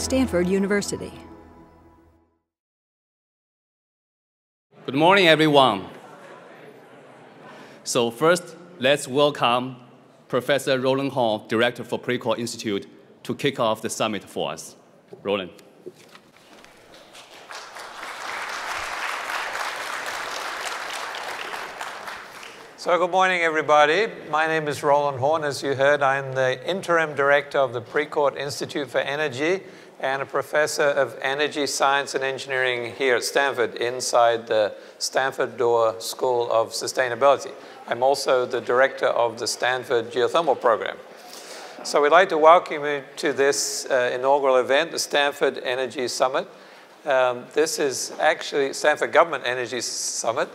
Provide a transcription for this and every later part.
Stanford University. Good morning, everyone. So first, let's welcome Professor Roland Horne, Director for Precourt Institute, to kick off the summit for us. Roland. So good morning, everybody. My name is Roland Horne. As you heard, I'm the interim director of the Precourt Institute for Energy and a professor of energy science and engineering here at Stanford inside the Stanford Doerr School of Sustainability. I'm also the director of the Stanford Geothermal Program. So we'd like to welcome you to this uh, inaugural event, the Stanford Energy Summit. Um, this is actually Stanford Government Energy Summit.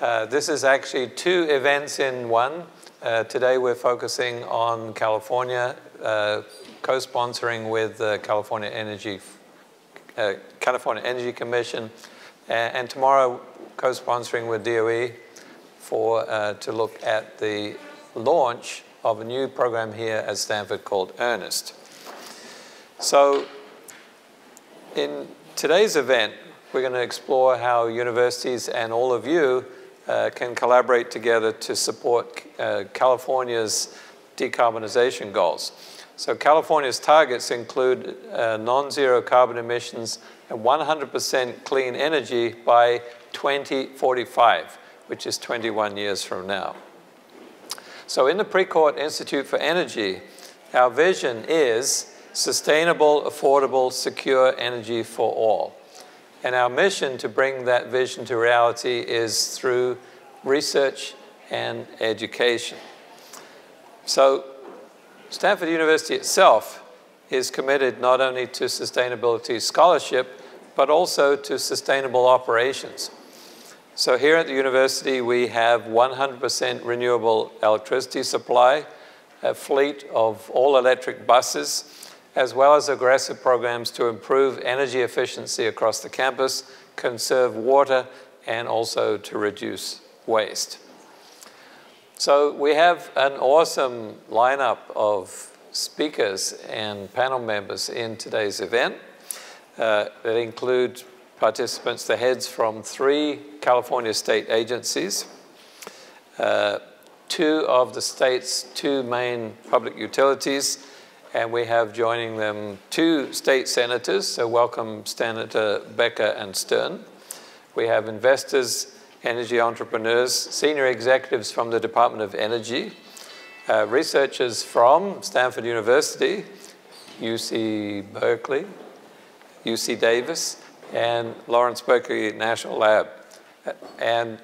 Uh, this is actually two events in one. Uh, today we're focusing on California, uh, co-sponsoring with the California Energy, uh, California Energy Commission, and, and tomorrow co-sponsoring with DOE for uh, to look at the launch of a new program here at Stanford called EARNEST. So in today's event, we're going to explore how universities and all of you uh, can collaborate together to support uh, California's decarbonization goals. So California's targets include uh, net-zero carbon emissions and 100% clean energy by 2045, which is 21 years from now. So in the Precourt Institute for Energy, our vision is sustainable, affordable, secure energy for all. And our mission to bring that vision to reality is through research and education. So Stanford University itself is committed not only to sustainability scholarship, but also to sustainable operations. So here at the university, we have 100% renewable electricity supply, a fleet of all electric buses, as well as aggressive programs to improve energy efficiency across the campus, conserve water, and also to reduce waste. So we have an awesome lineup of speakers and panel members in today's event. Uh, that include participants, the heads from three California state agencies, uh, two of the state's two main public utilities, and we have joining them two state senators, so welcome Senator Becker and Stern. We have investors, energy entrepreneurs, senior executives from the Department of Energy, uh, researchers from Stanford University, UC Berkeley, UC Davis, and Lawrence Berkeley National Lab. And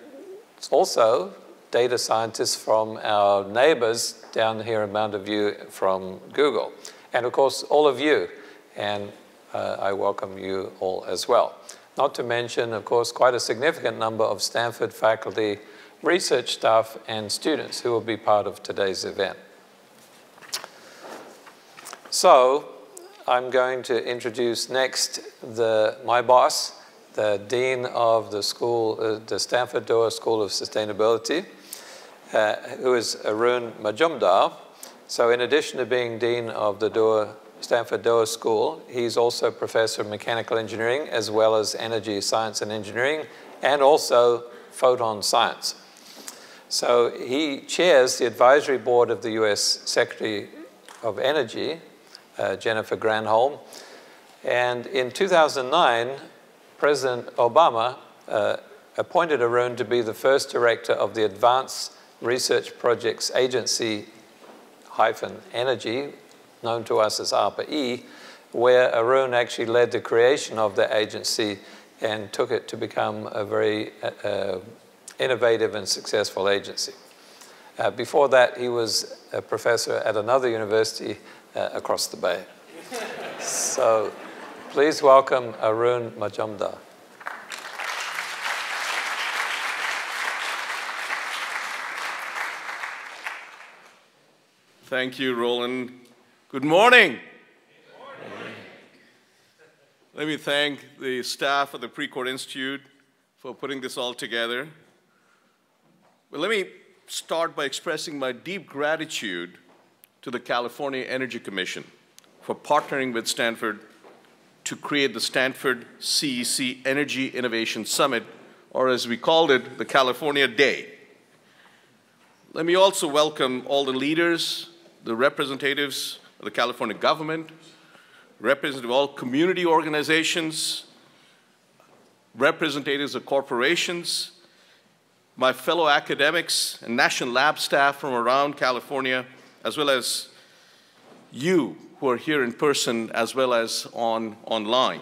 also data scientists from our neighbors down here in Mountain View from Google. And of course, all of you. And uh, I welcome you all as well. Not to mention, of course, quite a significant number of Stanford faculty, research staff, and students who will be part of today's event. So, I'm going to introduce next the, my boss, the Dean of the school, uh, the Stanford Doerr School of Sustainability, uh, who is Arun Majumdar. So in addition to being Dean of the Doerr, Stanford Doerr School, he's also Professor of Mechanical Engineering as well as Energy Science and Engineering and also Photon Science. So he chairs the advisory board of the US Secretary of Energy, uh, Jennifer Granholm. And in 2009, President Obama uh, appointed Arun to be the first director of the Advanced Research Projects Agency hyphen energy, known to us as ARPA-E, where Arun actually led the creation of the agency and took it to become a very uh, uh, innovative and successful agency. Uh, before that, he was a professor at another university uh, across the bay. so please welcome Arun Majumdar. Thank you, Roland. Good morning. Let me thank the staff of the Precourt Institute for putting this all together. But let me start by expressing my deep gratitude to the California Energy Commission for partnering with Stanford to create the Stanford CEC Energy Innovation Summit, or as we called it, the California Day. Let me also welcome all the leaders, the representatives the California government, representative of all community organizations, representatives of corporations, my fellow academics and national lab staff from around California, as well as you who are here in person as well as on online.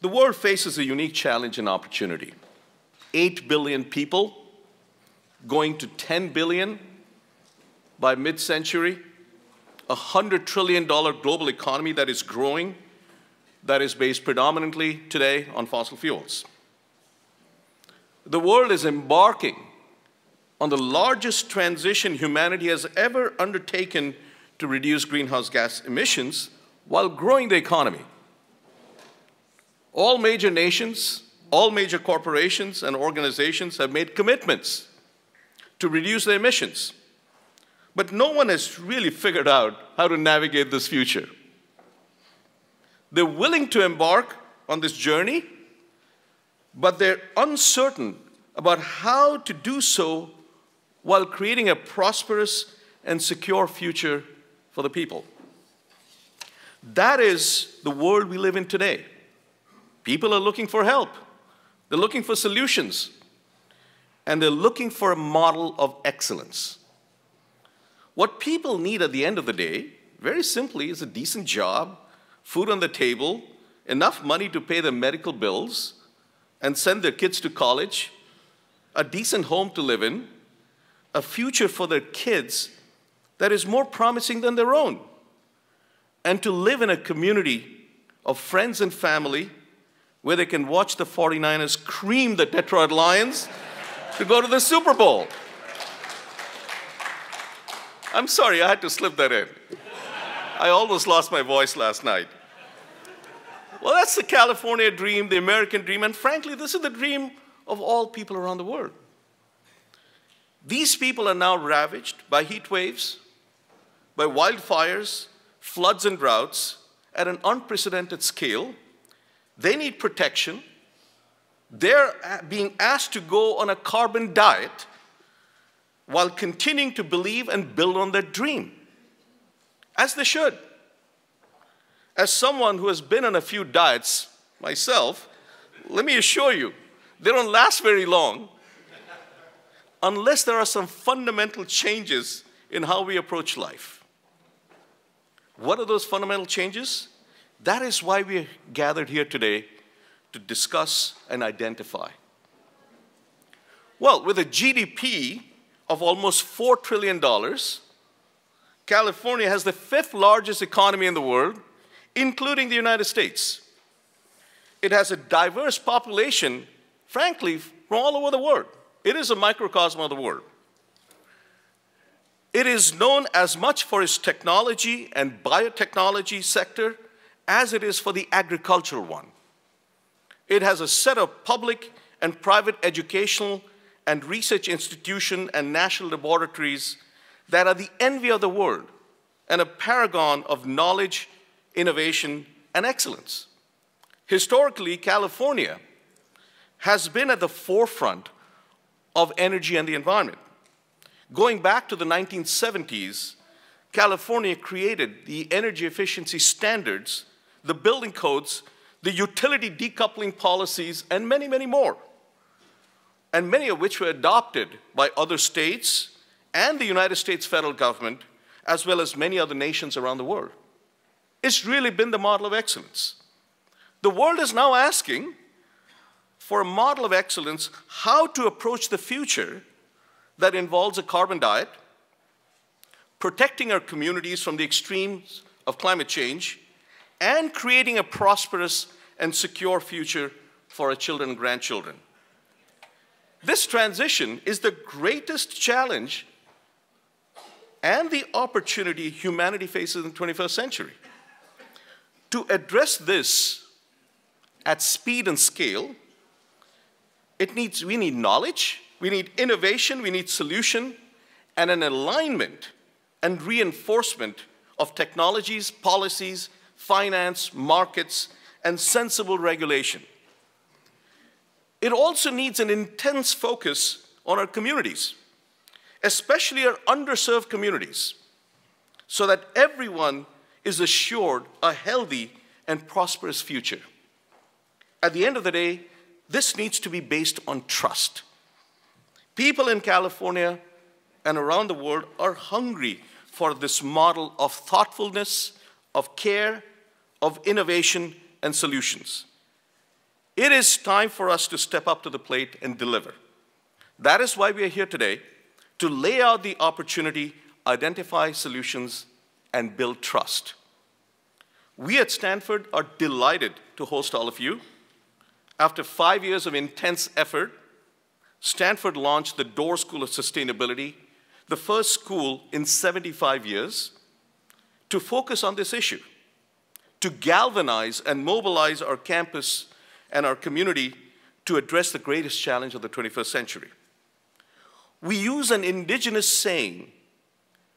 The world faces a unique challenge and opportunity. 8 billion people going to 10 billion by mid-century, a $100 trillion global economy that is growing, that is based predominantly today on fossil fuels. The world is embarking on the largest transition humanity has ever undertaken to reduce greenhouse gas emissions while growing the economy. All major nations, all major corporations and organizations have made commitments to reduce their emissions. But no one has really figured out how to navigate this future. They're willing to embark on this journey, but they're uncertain about how to do so while creating a prosperous and secure future for the people. That is the world we live in today. People are looking for help. They're looking for solutions. And they're looking for a model of excellence. What people need at the end of the day, very simply, is a decent job, food on the table, enough money to pay their medical bills and send their kids to college, a decent home to live in, a future for their kids that is more promising than their own, and to live in a community of friends and family where they can watch the 49ers cream the Detroit Lions to go to the Super Bowl. I'm sorry, I had to slip that in. I almost lost my voice last night. Well, that's the California dream, the American dream, and frankly, this is the dream of all people around the world. These people are now ravaged by heat waves, by wildfires, floods, and droughts at an unprecedented scale. They need protection. They're being asked to go on a carbon diet while continuing to believe and build on their dream, as they should. As someone who has been on a few diets myself, let me assure you, they don't last very long unless there are some fundamental changes in how we approach life. What are those fundamental changes? That is why we are gathered here today to discuss and identify. Well, with a GDP of almost $4 trillion, California has the fifth largest economy in the world, including the United States. It has a diverse population, frankly, from all over the world. It is a microcosm of the world. It is known as much for its technology and biotechnology sector as it is for the agricultural one. It has a set of public and private educational and research institutions and national laboratories that are the envy of the world and a paragon of knowledge, innovation, and excellence. Historically, California has been at the forefront of energy and the environment. Going back to the 1970s, California created the energy efficiency standards, the building codes, the utility decoupling policies, and many, many more. And many of which were adopted by other states and the United States federal government, as well as many other nations around the world. It's really been the model of excellence. The world is now asking for a model of excellence how to approach the future that involves a carbon diet, protecting our communities from the extremes of climate change, and creating a prosperous and secure future for our children and grandchildren. This transition is the greatest challenge and the opportunity humanity faces in the 21st century. To address this at speed and scale, it needs, we need knowledge, we need innovation, we need solution, and an alignment and reinforcement of technologies, policies, finance, markets, and sensible regulation. It also needs an intense focus on our communities, especially our underserved communities, so that everyone is assured a healthy and prosperous future. At the end of the day, this needs to be based on trust. People in California and around the world are hungry for this model of thoughtfulness, of care, of innovation, and solutions. It is time for us to step up to the plate and deliver. That is why we are here today, to lay out the opportunity, identify solutions, and build trust. We at Stanford are delighted to host all of you. After five years of intense effort, Stanford launched the Doerr School of Sustainability, the first school in 75 years, to focus on this issue, to galvanize and mobilize our campus and our community to address the greatest challenge of the 21st century. We use an indigenous saying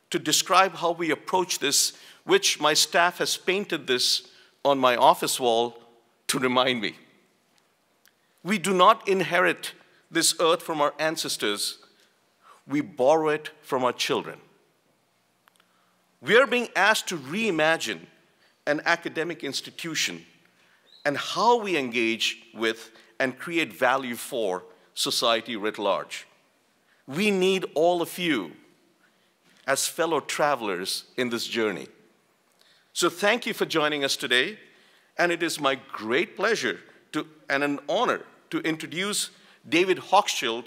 to describe how we approach this, which my staff has painted this on my office wall to remind me. We do not inherit this earth from our ancestors, we borrow it from our children. We are being asked to reimagine an academic institution and how we engage with and create value for society writ large. We need all of you as fellow travelers in this journey. So thank you for joining us today, and it is my great pleasure to, and an honor to introduce David Hochschild,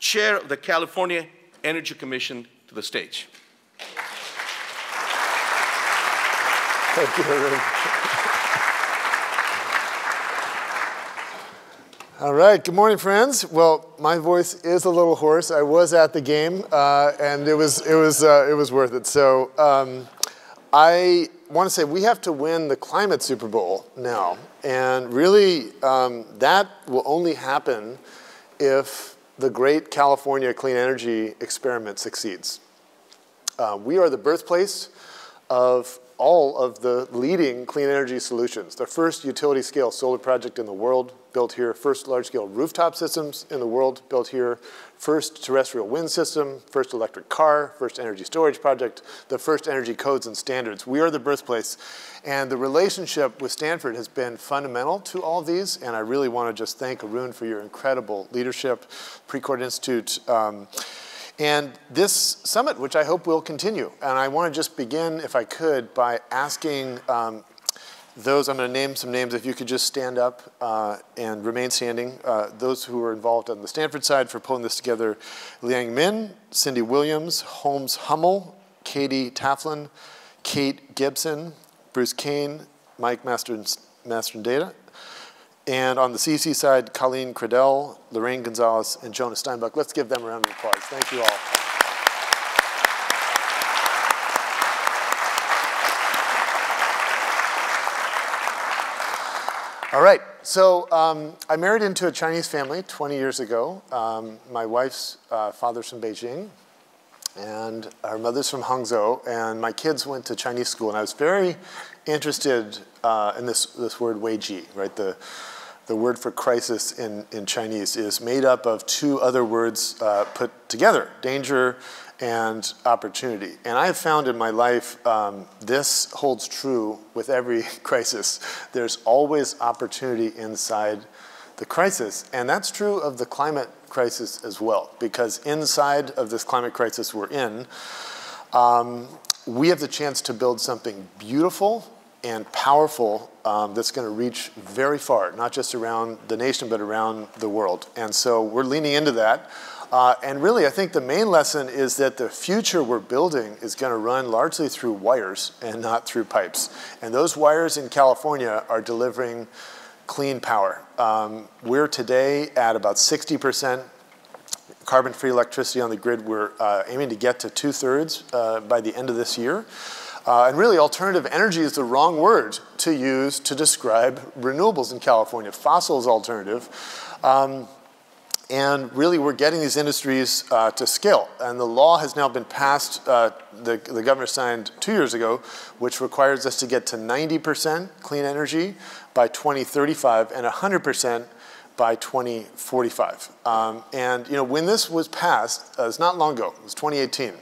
Chair of the California Energy Commission, to the stage. Thank you, All right, good morning, friends. Well, my voice is a little hoarse. I was at the game, uh, and it was, it, was, uh, it was worth it. So um, I want to say we have to win the climate Super Bowl now. And really, um, that will only happen if the great California clean energy experiment succeeds. Uh, we are the birthplace of all of the leading clean energy solutions. The first utility scale solar project in the world built here, first large scale rooftop systems in the world built here, first terrestrial wind system, first electric car, first energy storage project, the first energy codes and standards. We are the birthplace. And the relationship with Stanford has been fundamental to all these. And I really want to just thank Arun for your incredible leadership, Precourt Institute. Um, and this summit, which I hope will continue. And I want to just begin, if I could, by asking um, those, I'm going to name some names, if you could just stand up uh, and remain standing. Uh, those who were involved on the Stanford side for pulling this together, Liang Min, Cindy Williams, Holmes Hummel, Katie Taflin, Kate Gibson, Bruce Kane, Mike Master, Master Data. And on the CEC side, Colleen Cradell, Lorraine Gonzalez, and Jonah Steinbuck. Let's give them a round of applause. Thank you all. All right, so um, I married into a Chinese family 20 years ago. Um, my wife's uh, father's from Beijing, and her mother's from Hangzhou, and my kids went to Chinese school, and I was very interested uh, in this, this word weiji, right? The, the word for crisis in, in Chinese is made up of two other words uh, put together, danger and opportunity. And I have found in my life um, this holds true with every crisis. There's always opportunity inside the crisis. And that's true of the climate crisis as well, because inside of this climate crisis we're in, um, we have the chance to build something beautiful and powerful um, that's going to reach very far, not just around the nation, but around the world. And so we're leaning into that. Uh, and really, I think the main lesson is that the future we're building is going to run largely through wires and not through pipes. And those wires in California are delivering clean power. Um, we're today at about 60% carbon-free electricity on the grid. We're uh, aiming to get to two-thirds uh, by the end of this year. Uh, and really, alternative energy is the wrong word to use to describe renewables in California. Fossil is alternative. Um, and really, we're getting these industries uh, to scale. And the law has now been passed, uh, the, the governor signed two years ago, which requires us to get to 90% clean energy by 2035 and 100% by 2045. Um, and you know, when this was passed, uh, it's not long ago, it was 2018.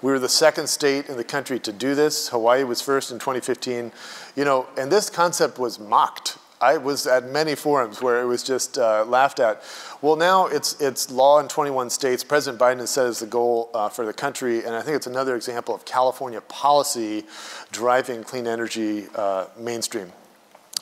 We were the second state in the country to do this. Hawaii was first in 2015. You know, and this concept was mocked I was at many forums where it was just uh, laughed at. Well, now it's, it's law in 21 states. President Biden has set as the goal uh, for the country, and I think it's another example of California policy driving clean energy uh, mainstream.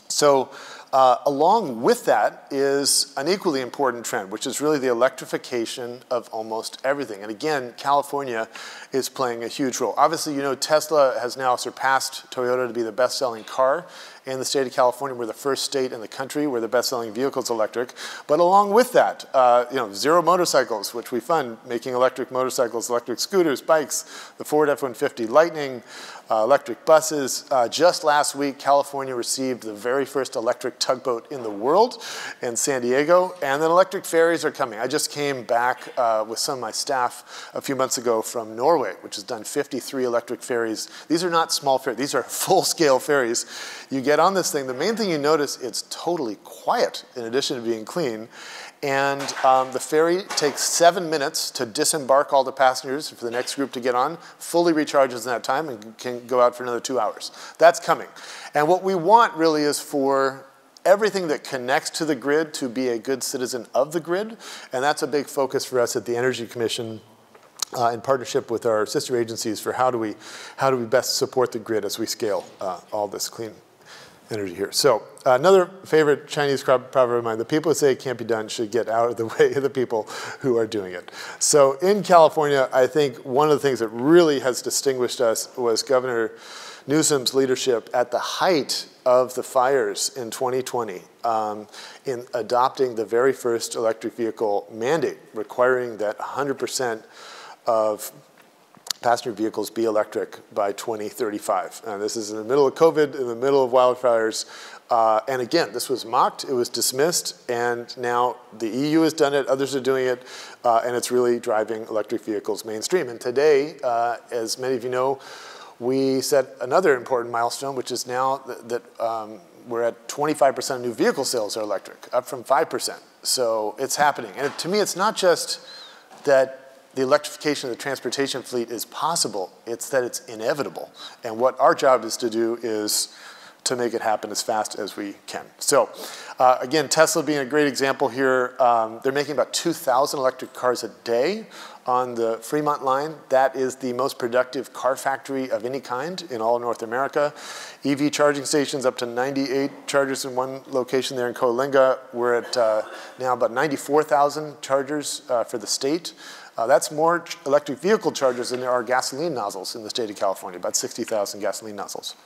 So uh, along with that is an equally important trend, which is really the electrification of almost everything. And again, California is playing a huge role. Obviously, you know, Tesla has now surpassed Toyota to be the best-selling car in the state of California. We're the first state in the country where the best-selling vehicle is electric. But along with that, uh, you know, Zero Motorcycles, which we fund, making electric motorcycles, electric scooters, bikes, the Ford F-150 Lightning, uh, electric buses. Uh, just last week, California received the very first electric tugboat in the world in San Diego, and then electric ferries are coming. I just came back uh, with some of my staff a few months ago from Norway, which has done 53 electric ferries. These are not small ferries, these are full-scale ferries. You get on this thing, the main thing you notice, it's totally quiet in addition to being clean. And um, the ferry takes seven minutes to disembark all the passengers for the next group to get on, fully recharges in that time, and can go out for another two hours. That's coming. And what we want really is for everything that connects to the grid to be a good citizen of the grid. And that's a big focus for us at the Energy Commission uh, in partnership with our sister agencies for how do we, how do we best support the grid as we scale uh, all this clean energy here. So uh, another favorite Chinese proverb of mine, the people who say it can't be done should get out of the way of the people who are doing it. So in California, I think one of the things that really has distinguished us was Governor Newsom's leadership at the height of the fires in 2020 um, in adopting the very first electric vehicle mandate, requiring that 100% of passenger vehicles be electric by 2035. And this is in the middle of COVID, in the middle of wildfires. Uh, and again, this was mocked, it was dismissed, and now the EU has done it, others are doing it, uh, and it's really driving electric vehicles mainstream. And today, uh, as many of you know, we set another important milestone, which is now that, that um, we're at 25% of new vehicle sales are electric, up from 5%. So it's happening. And it, to me, it's not just that the electrification of the transportation fleet is possible. It's that it's inevitable. And what our job is to do is to make it happen as fast as we can. So uh, again, Tesla being a great example here, um, they're making about 2,000 electric cars a day on the Fremont line. That is the most productive car factory of any kind in all North America. EV charging stations up to 98 chargers in one location there in Coalinga. We're at uh, now about 94,000 chargers uh, for the state. Uh, that's more electric vehicle chargers than there are gasoline nozzles in the state of California, about 60,000 gasoline nozzles.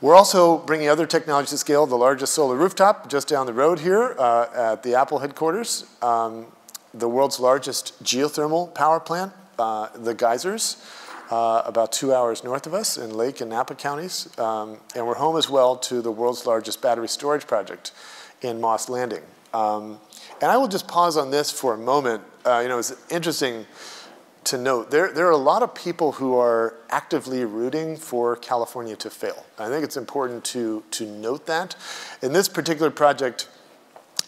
We're also bringing other technology to scale, the largest solar rooftop just down the road here uh, at the Apple headquarters, um, the world's largest geothermal power plant, uh, the geysers, uh, about two hours north of us in Lake and Napa counties. Um, and we're home as well to the world's largest battery storage project in Moss Landing. Um, and I will just pause on this for a moment. Uh, you know, it's interesting to note there, there are a lot of people who are actively rooting for California to fail. I think it's important to, to note that. In this particular project,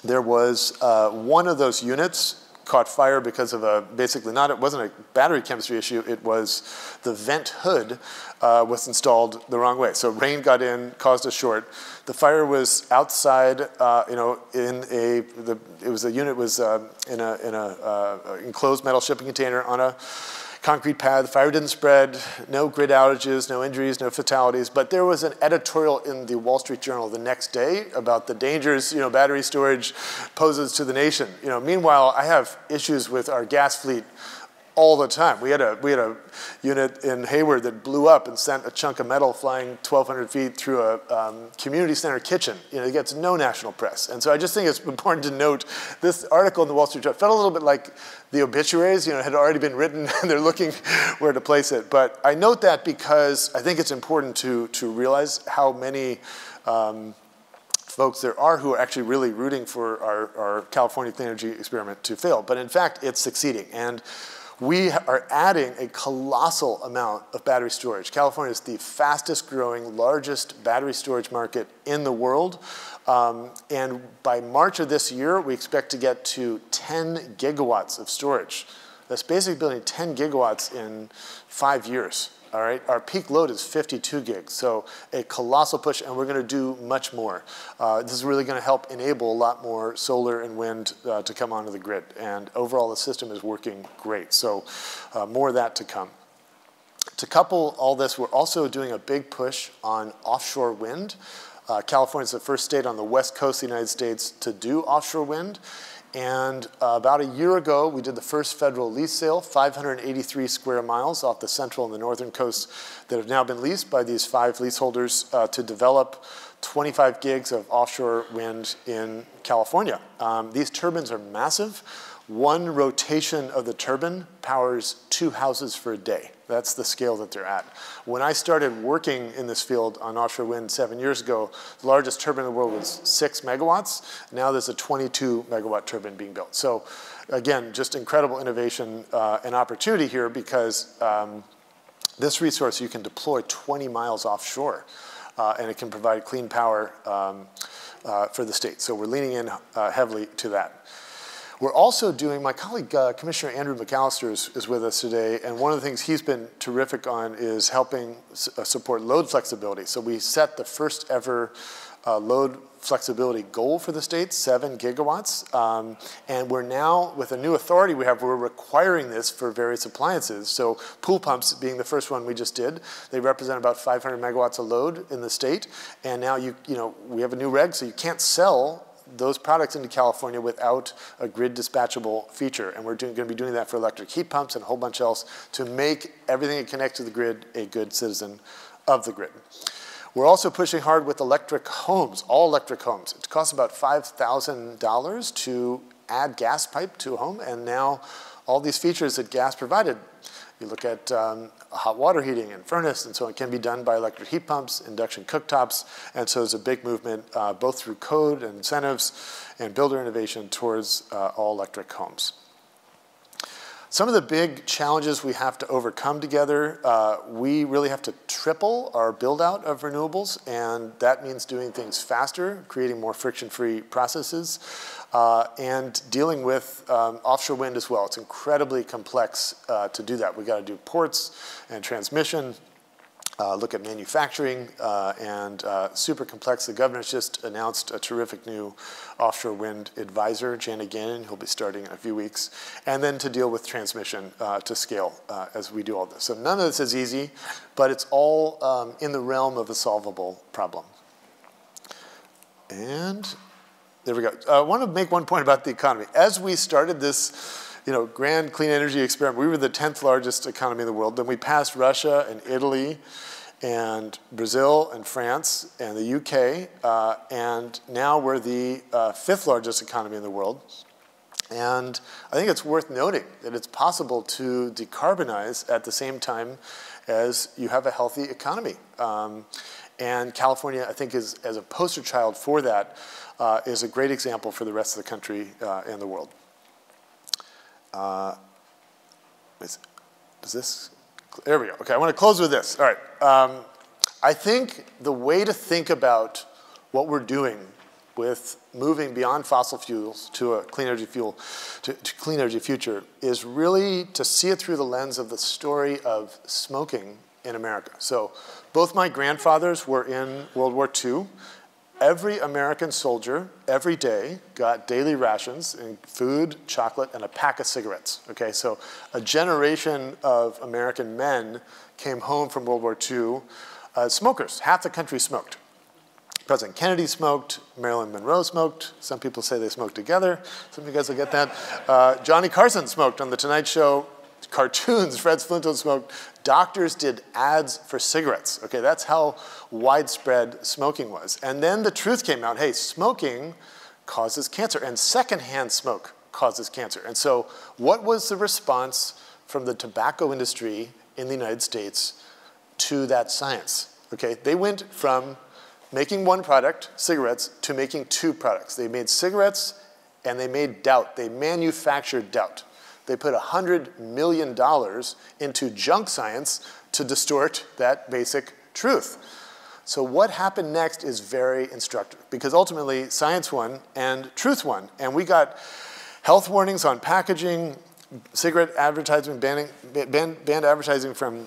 there was uh, one of those units caught fire because of a basically not it wasn't a battery chemistry issue it was the vent hood uh, was installed the wrong way. So rain got in caused a short. The fire was outside uh, you know in a the, it was a unit was uh, in a in a uh, enclosed metal shipping container on a concrete pad. The fire didn't spread, no grid outages, no injuries, no fatalities. But there was an editorial in the Wall Street Journal the next day about the dangers, you know, battery storage poses to the nation. You know, meanwhile, I have issues with our gas fleet all the time. We had a we had a unit in Hayward that blew up and sent a chunk of metal flying 1,200 feet through a um, community center kitchen. You know, it gets no national press. And so I just think it's important to note this article in the Wall Street Journal felt a little bit like the obituaries. You know, had already been written and they're looking where to place it. But I note that because I think it's important to to realize how many. Um, folks there are who are actually really rooting for our, our California clean energy experiment to fail. But in fact, it's succeeding. And we are adding a colossal amount of battery storage. California is the fastest growing, largest battery storage market in the world. Um, and by March of this year, we expect to get to 10 gigawatts of storage. That's basically building 10 gigawatts in five years. All right, our peak load is 52 gigs, so a colossal push, and we're going to do much more. Uh, this is really going to help enable a lot more solar and wind uh, to come onto the grid, and overall the system is working great. So uh, more of that to come. To couple all this, we're also doing a big push on offshore wind. Uh, California is the first state on the west coast of the United States to do offshore wind. And uh, about a year ago, we did the first federal lease sale, 583 square miles off the central and the northern coast that have now been leased by these five leaseholders uh, to develop 25 gigs of offshore wind in California. Um, these turbines are massive. One rotation of the turbine powers two houses for a day. That's the scale that they're at. When I started working in this field on offshore wind seven years ago, the largest turbine in the world was six megawatts. Now there's a 22 megawatt turbine being built. So again, just incredible innovation uh, and opportunity here because um, this resource you can deploy 20 miles offshore uh, and it can provide clean power um, uh, for the state. So we're leaning in uh, heavily to that. We're also doing, my colleague, uh, Commissioner Andrew McAllister is, is, with us today, and one of the things he's been terrific on is helping uh, support load flexibility. So we set the first ever uh, load flexibility goal for the state, seven gigawatts. Um, and we're now, with a new authority we have, we're requiring this for various appliances. So pool pumps being the first one we just did, they represent about 500 megawatts of load in the state. And now you, you know, we have a new reg, so you can't sell those products into California without a grid dispatchable feature. And we're going to be doing that for electric heat pumps and a whole bunch else to make everything that connects to the grid a good citizen of the grid. We're also pushing hard with electric homes, all electric homes. It costs about $5,000 to add gas pipe to a home, and now all these features that gas provided you look at um, hot water heating and furnace, and so it can be done by electric heat pumps, induction cooktops, and so there's a big movement uh, both through code and incentives and builder innovation towards uh, all electric homes. Some of the big challenges we have to overcome together, uh, we really have to triple our build out of renewables, and that means doing things faster, creating more friction-free processes, uh, and dealing with um, offshore wind as well. It's incredibly complex uh, to do that. We've got to do ports and transmission, uh, look at manufacturing, uh, and uh, super complex. The governor's just announced a terrific new offshore wind advisor, Janet Gannon, who'll be starting in a few weeks, and then to deal with transmission uh, to scale uh, as we do all this. So none of this is easy, but it's all um, in the realm of a solvable problem. And there we go. I want to make one point about the economy. As we started this you know, grand clean energy experiment. We were the 10th largest economy in the world. Then we passed Russia and Italy and Brazil and France and the UK. Uh, and now we're the uh, fifth largest economy in the world. And I think it's worth noting that it's possible to decarbonize at the same time as you have a healthy economy. Um, and California, I think, is as a poster child for that, uh, is a great example for the rest of the country uh, and the world. Uh, is, does this, there we go. Okay, I want to close with this. All right. Um, I think the way to think about what we're doing with moving beyond fossil fuels to a clean energy fuel, to, to, clean energy future, is really to see it through the lens of the story of smoking in America. So both my grandfathers were in World War II every American soldier every day got daily rations in food, chocolate, and a pack of cigarettes. Okay, so a generation of American men came home from World War II uh, smokers. Half the country smoked. President Kennedy smoked, Marilyn Monroe smoked. Some people say they smoked together. Some of you guys will get that. Uh, Johnny Carson smoked on The Tonight Show cartoons, Fred Flintstone smoked. Doctors did ads for cigarettes. Okay, that's how widespread smoking was. And then the truth came out, hey, smoking causes cancer, and secondhand smoke causes cancer. And so what was the response from the tobacco industry in the United States to that science? Okay, they went from making one product, cigarettes, to making two products. They made cigarettes and they made doubt. They manufactured doubt. They put $100 million into junk science to distort that basic truth. So what happened next is very instructive because ultimately science won and truth won. And we got health warnings on packaging, cigarette advertising, banning, banned, banned advertising from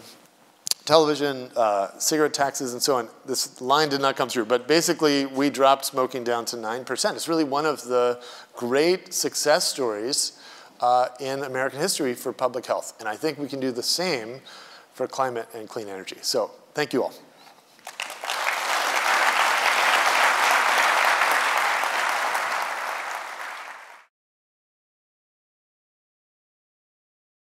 television, uh, cigarette taxes, and so on. This line did not come through, but basically we dropped smoking down to 9%. It's really one of the great success stories uh, in American history for public health. And I think we can do the same for climate and clean energy. So thank you all.